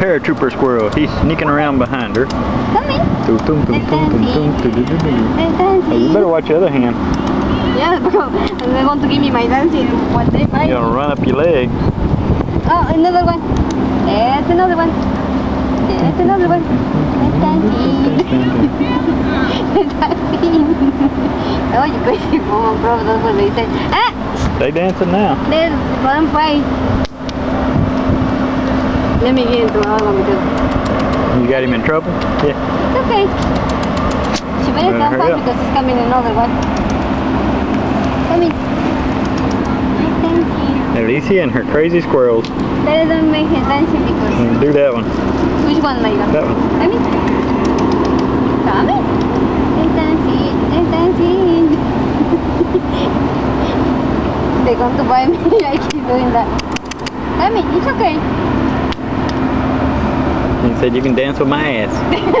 Paratrooper squirrel, he's sneaking around behind her. Come in. You better watch the other hand. Yeah, bro. They want to give me my dancing one day, right? You're gonna run up your leg. Oh, another one. That's another one. That's another one. That's dancing. dancing. oh, you crazy woman, bro. That's what they said. Ah! They dancing now. There's one fight. Let me get into another one because You got him in trouble? Yeah. it's okay. She better come fast because it's coming another one. Come in. Alicia and her crazy squirrels. Better don't make her dancing because Mm, Do that one. which one, Layla? That one. Come in. Come in. Let's dancing. Let's dancing. They're going to buy me. I keep doing that. Come in. It's okay. Said you can dance with my ass.